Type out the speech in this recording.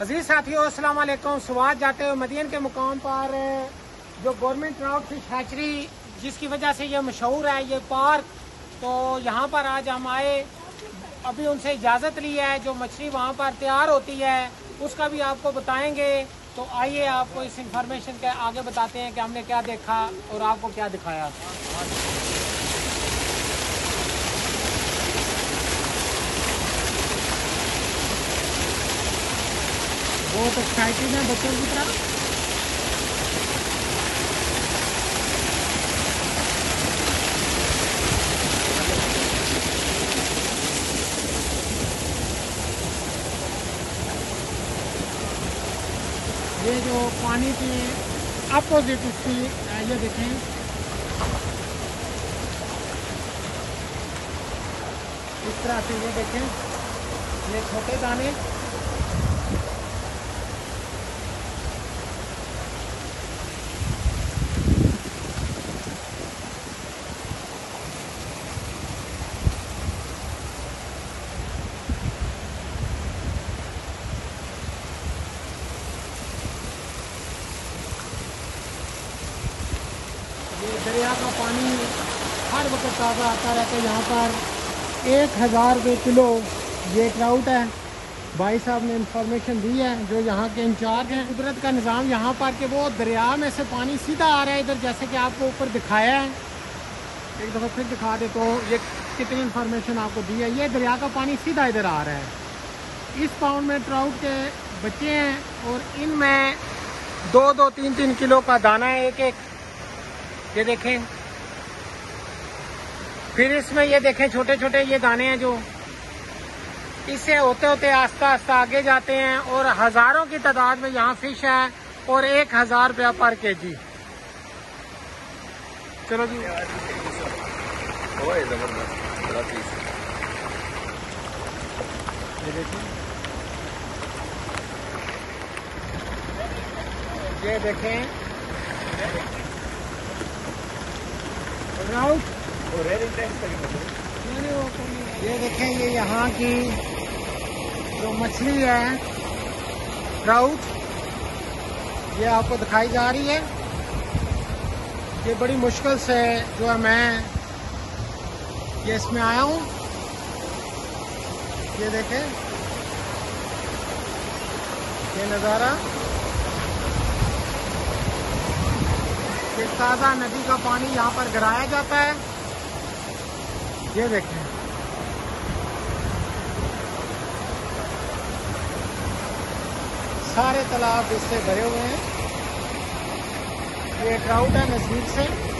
عزیز ساتھیوں السلام علیکم۔ سواد جاتے ہوئے مدین کے مقام پر جو گورنمنٹ راؤٹ فش ہیچری، جس کی وجہ سے یہ مشہور ہے، یہ پارک، تو یہاں پر آج ہم آئے۔ ابھی ان سے اجازت لی ہے، جو مچھلی وہاں پر تیار ہوتی ہے، اس کا بھی آپ کو بتائیں گے۔ تو آئیے، آپ کو اس انفارمیشن کے آگے بتاتے ہیں کہ ہم نے کیا دیکھا اور آپ کو کیا دکھایا۔ بہت ایکسائٹیڈ ہیں بچوں کی طرح یہ جو پانی کی اپوزٹ اس کی یہ دیکھیں اس طرح سے یہ دیکھیں یہ چھوٹے دانے یہ دریا کا پانی ہر وقت تازہ آتا رہتا ہے۔ یہاں پر ایک ہزار روپے کلو یہ ٹراؤٹ ہے۔ بھائی صاحب نے انفارمیشن دی ہے جو یہاں کے انچارج ہیں۔ قدرت کا نظام یہاں پر کہ وہ دریا میں سے پانی سیدھا آ رہا ہے ادھر، جیسے کہ آپ کو اوپر دکھایا ہے۔ ایک دفعہ پھر دکھا دے تو یہ کتنی انفارمیشن آپ کو دی ہے۔ یہ دریا کا پانی سیدھا ادھر آ رہا ہے۔ اس پاؤنڈ میں ٹراؤٹ کے بچے ہیں اور ان میں دو دو تین تین کلو کا دانہ ہے۔ ایک ایک یہ دیکھیں۔ پھر اس میں یہ دیکھیں، چھوٹے چھوٹے یہ دانے ہیں جو۔ اس سے ہوتے ہوتے آہستہ آہستہ آگے جاتے ہیں اور ہزاروں کی تعداد میں یہاں فش ہے اور ایک ہزار روپیہ پر کے جی۔ چلو جی۔ یہ دیکھیں یہ دیکھیں۔ راؤٹ یہ دیکھیں یہ یہاں کی جو مچھلی ہے ٹراؤٹ یہ آپ کو دکھائی جا رہی ہے یہ بڑی مشکل سے جو ہے میں یہ اس میں آیا ہوں یہ دیکھیں یہ نظارہ کہ تازہ ندی کا پانی یہاں پر گرایا جاتا ہے۔ یہ دیکھیں۔ سارے تالاب اس سے بھرے ہوئے ہیں۔ یہ ٹراؤٹ ہے نزدیک سے۔